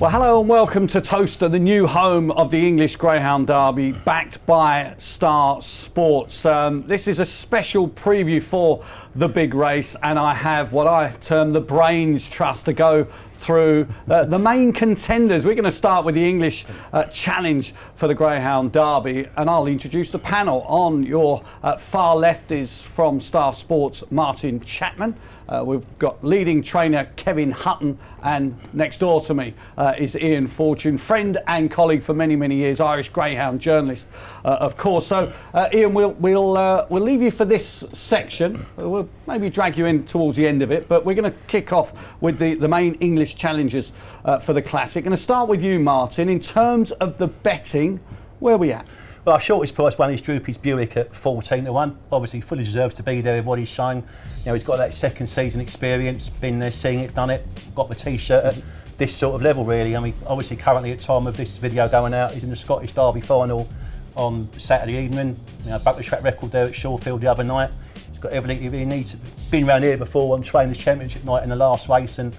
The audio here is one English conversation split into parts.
Well, hello and welcome to Towcester, the new home of the English Greyhound Derby, backed by Star Sports. Um, this is a special preview for the big race, and I have what I term the Brains Trust to go through uh, the main contenders. We're going to start with the English uh, challenge for the Greyhound Derby, and I'll introduce the panel. On your uh, far left is from Star Sports Martin Chapman. Uh, we've got leading trainer Kevin Hutton, and next door to me uh, is Ian Fortune, friend and colleague for many, many years, Irish Greyhound journalist, uh, of course. So, Ian, we'll we'll we'll leave you for this section. We'll maybe drag you in towards the end of it, but we're going to kick off with the the main English challenges uh, for the Classic. Going to start with you, Martin. In terms of the betting, where are we at? Well, our shortest price one is Droopy's Buick at 14 to 1. Obviously, fully deserves to be there with what he's shown. You know, he's got that second season experience, been there, seen it, done it, got the t shirt at this sort of level, really. I mean, obviously, currently at time of this video going out, he's in the Scottish Derby final on Saturday evening. You know, broke the track record there at Shawfield the other night. He's got everything he needs. Been around here before on Trainers Championship night in the last race and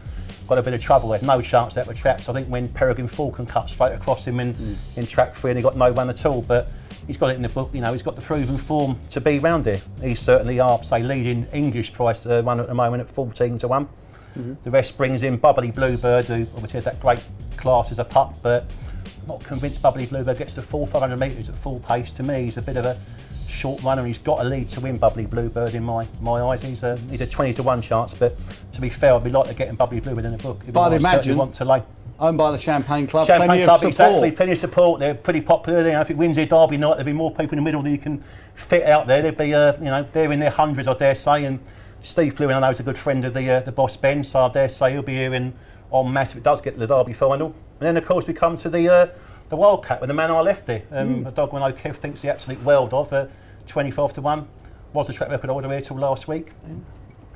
got a bit of trouble. Had no chance at the traps. I think when Peregrine Falcon cut straight across him in, mm. in track three and he got no one at all. But he's got it in the book. You know, he's got the proven form to be round here. He's certainly our say leading English price to run at the moment at 14 to one. Mm-hmm. The rest brings in Bubbly Bluebird, who obviously has that great class as a pup, but I'm not convinced Bubbly Bluebird gets the full 500 metres at full pace. To me, he's a bit of a short runner. He's got a lead to win Bubbly Bluebird in my my eyes. He's a he's a 20 to one chance, but to be fair, I'd be like to getting Bubbly Bluebird in the book. But I'd imagine want to lay. Owned by the Champagne Club. Champagne plenty Club, exactly. Plenty of support. They're pretty popular. You know, if it wins their derby night, there'll be more people in the middle than you can fit out there. There'd be, uh, you know, they're in their hundreds, I dare say. And Steve Fluin, I know, is a good friend of the uh, the boss Ben, so I dare say he'll be here in on mass if it does get to the derby final. And then, of course, we come to the uh, the Wildcat with the man I left there, um, mm. a dog when I know Kev thinks the absolute world of. Uh, 25 to 1 was the track record all the way till last week.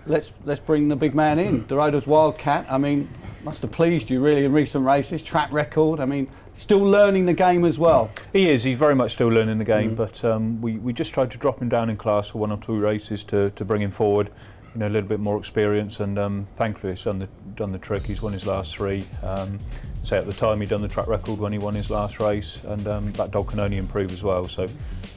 Let's let's bring the big man in. Dorotas Wildcat, I mean, must have pleased you really in recent races. Track record, I mean, still learning the game as well. He is, he's very much still learning the game, mm. but um, we, we just tried to drop him down in class for one or two races to, to bring him forward. You know, a little bit more experience, and um, thankfully he's done the, done the trick. He's won his last three. Um, say at the time he'd done the track record when he won his last race, and um, that dog can only improve as well. So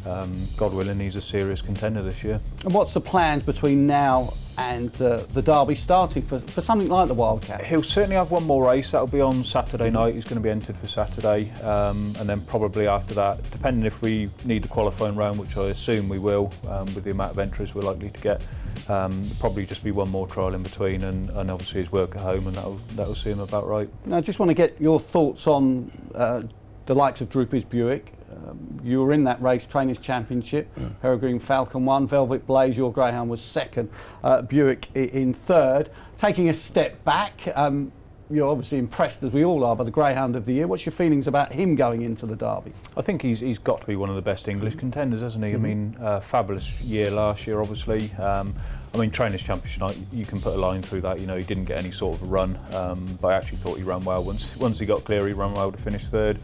um, God willing, he's a serious contender this year. And what's the plans between now and uh, the Derby starting for, for something like the Wildcat? He'll certainly have one more race. That'll be on Saturday night. He's going to be entered for Saturday, um, and then probably after that, depending if we need the qualifying round, which I assume we will, um, with the amount of entries we're likely to get. Um, probably just be one more trial in between, and, and obviously his work at home, and that'll that'll see him about right. Now, I just want to get your thoughts on uh, the likes of Droopy's Buick. Um, you were in that race, Trainers Championship. Mm. Peregrine Falcon won, Velvet Blaze, your greyhound was second, uh, Buick in third. Taking a step back, um, you're obviously impressed, as we all are, by the greyhound of the year. What's your feelings about him going into the Derby? I think he's he's got to be one of the best English contenders, hasn't he? Mm-hmm. I mean, uh, fabulous year last year, obviously. Um, I mean, Trainers Championship, night, you can put a line through that. You know, he didn't get any sort of a run, um, but I actually thought he ran well. Once once he got clear, he ran well to finish third.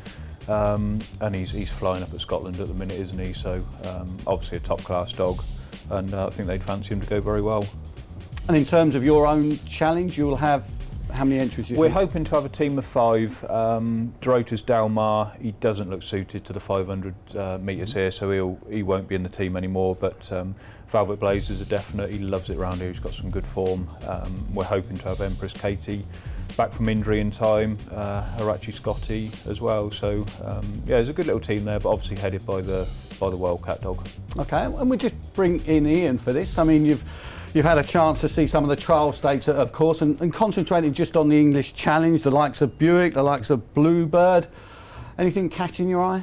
Um, and he's, he's flying up at Scotland at the minute, isn't he? So um, obviously a top class dog, and uh, I think they'd fancy him to go very well. And in terms of your own challenge, you will have how many entries? We're think? hoping to have a team of five. Um, Dorotas Dalmar, he doesn't look suited to the 500 uh, metres mm -hmm. here, so he'll he won't be in the team anymore. But um, Velvet Blazers are definite. He loves it around here. He's got some good form. Um, we're hoping to have Empress Katie back from injury in time, uh, Harachi Scotty as well. So um, yeah, there's a good little team there, but obviously headed by the by the Wildcat dog. Okay, and we just bring in Ian for this. I mean, you've you've had a chance to see some of the trial stakes, of course, and, and concentrating just on the English Challenge, the likes of Buick, the likes of Bluebird. Anything catching your eye?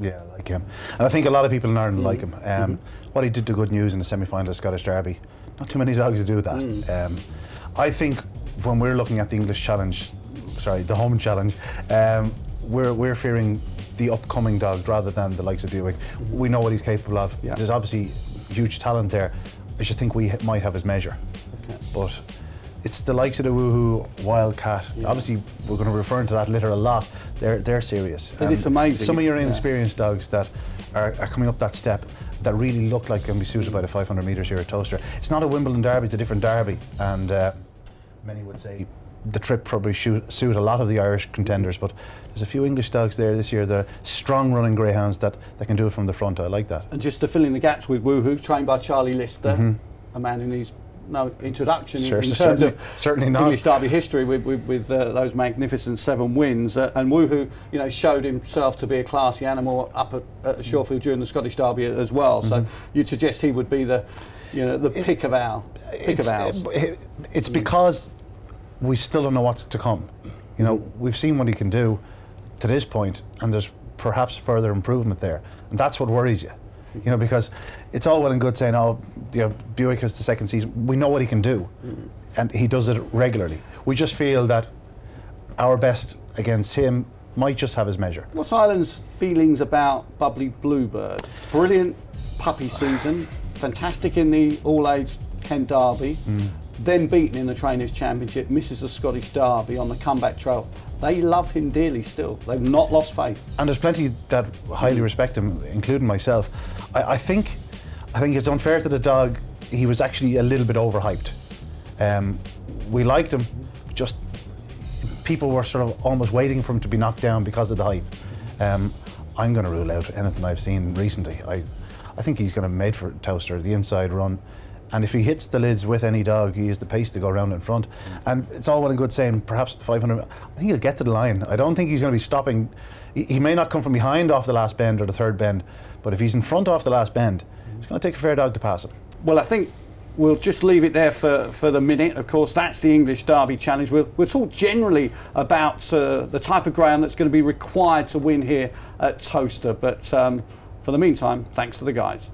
Yeah, I like him. And I think a lot of people in Ireland mm. like him. Um, mm -hmm. What he did to good news in the semi-final of Scottish Derby, not too many dogs do that. Mm. Um, I think when we're looking at the English Challenge, sorry, the home challenge, um, we're we're fearing the upcoming dog rather than the likes of Buick. We know what he's capable of. Yeah. There's obviously huge talent there. I just think we might have his measure, okay. but. It's the likes of the Woohoo Wildcat. Yeah. Obviously, we're going to refer to that litter a lot. They're they're serious. It is amazing. Some of your inexperienced yeah. dogs that are, are coming up that step that really look like can be suited by the 500 metres here at Towcester. It's not a Wimbledon derby, it's a different derby. And uh, many would say the trip probably shoot, suit a lot of the Irish contenders, but there's a few English dogs there this year. They're strong running greyhounds that, that can do it from the front. I like that. And just to fill in the gaps with Woohoo, trained by Charlie Lister, a man who needs no introduction in- Sure, in, so terms certainly- of certainly not. English Derby history with, with, with uh, those magnificent seven wins. Uh, and Woohoo, you know, showed himself to be a classy animal up at, at Shawfield during the Scottish Derby as well. So Mm-hmm. you'd suggest he would be the, you know, the pick of our pick of ours. it- it's because we still don't know what's to come. You know, we've seen what he can do to this point, and there's perhaps further improvement there, and that's what worries you. You know, because it's all well and good saying, "Oh, you know, Buick has the second season." We know what he can do, mm. and he does it regularly. We just feel that our best against him might just have his measure. What's Ireland's feelings about Bubbly Bluebird? Brilliant puppy season, fantastic in the all-age Kent Derby, mm. Then beaten in the Trainers' Championship, misses the Scottish Derby on the comeback trail. They love him dearly still. They've not lost faith. and there's plenty that highly respect him, including myself. I, I think, I think it's unfair to the dog. He was actually a little bit overhyped. Um, we liked him, just people were sort of almost waiting for him to be knocked down because of the hype. Um, I'm going to rule out anything I've seen recently. I, I think he's going to made for Towcester, the inside run. And if he hits the lids with any dog, he has the pace to go around in front. And it's all well and good saying perhaps the 500. I think he'll get to the line. I don't think he's going to be stopping. He, he may not come from behind off the last bend or the third bend, but if he's in front off the last bend, it's going to take a fair dog to pass him. Well, I think we'll just leave it there for, for the minute. Of course, that's the English Derby Challenge. We'll, we'll talk generally about uh, the type of ground that's going to be required to win here at Towcester. But um, for the meantime, thanks to the guys.